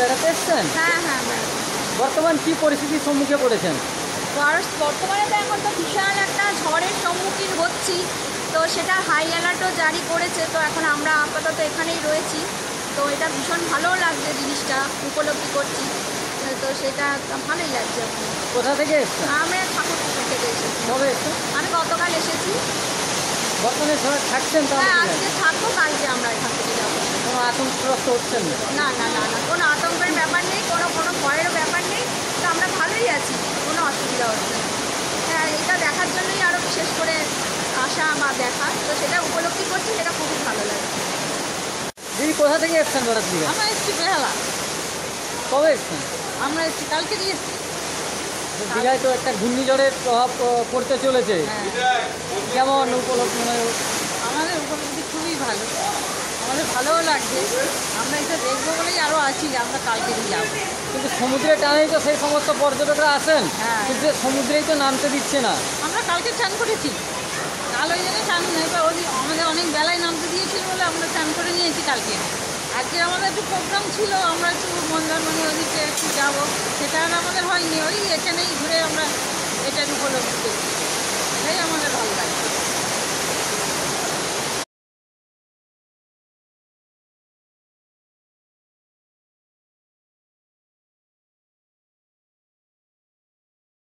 বেড়াতে এসছেন হ্যাঁ হ্যাঁ। ম্যাম বর্তমান কি পরিস্থিতির সম্মুখে পড়েছেন? বর্তমানে তো এখন তো বিশাল একটা ঝড়ের সম্মুখীন হচ্ছি। তো সেটা হাই অ্যালার্টও জারি করেছে তো এখন আমরা আপাতত এখানেই রয়েছি। তো এটা ভীষণ ভালোও লাগছে জিনিসটা উপলব্ধি করছি। তো সেটা ভালোই লাগছে কোথা থেকে আমরা ঠাকুরপুকুর থেকে এসেছি। কবে আমি গতকাল এসেছি। বর্তমানে সবাই থাকছেন তো হ্যাঁ আজকে থাকব কালকে আমরা এখান থেকে যাব। কোনো আতঙ্কগ্রস্ত হচ্ছেন না না না না না কোনো আতঙ্কের ব্যাপার নেই কোনো কোনো ভয়েরও ব্যাপার নেই তো আমরা ভালোই আছি কোনো অসুবিধা হচ্ছে না হ্যাঁ এটা দেখার জন্যই আরও বিশেষ করে দেখা তো সেটা উপলব্ধি করছি সেটা খুবই ভালো লাগে। দিদি কোথা থেকে এসছেন বেড়াতে দীঘা আমরা এসছি বেহালা। কবে এসছেন? আমরা এসছি কালকে দিয়ে এসছি। দীঘায় তো একটা ঘূর্ণিঝড়ের প্রভাব পড়তে চলেছে। কেমন উপলব্ধি মানে আমাদের উপলব্ধি খুবই ভালো। আমাদের ভালোও লাগছে। আমরা এটা দেখব বলেই আরও আছি যে আমরা কালকে যাব। কিন্তু সমুদ্রে টানেই তো সেই সমস্ত পর্যটকরা আসেন হ্যাঁ। কিন্তু সমুদ্রেই তো নামতে দিচ্ছে না। আমরা কালকে চান করেছি। কাল ওই জন্য ওই আমাদের অনেক বেলায় নামতে দিয়েছিল বলে আমরা চান করে নিয়েছি কালকে। আজকে আমাদের একটু প্রোগ্রাম ছিল, আমরা একটু মন্দারমণি ওদিকে একটু যাব, সেটা আর আমাদের হয়নি। ওই এখানেই ঘুরে আমরা এটার উপলব্ধ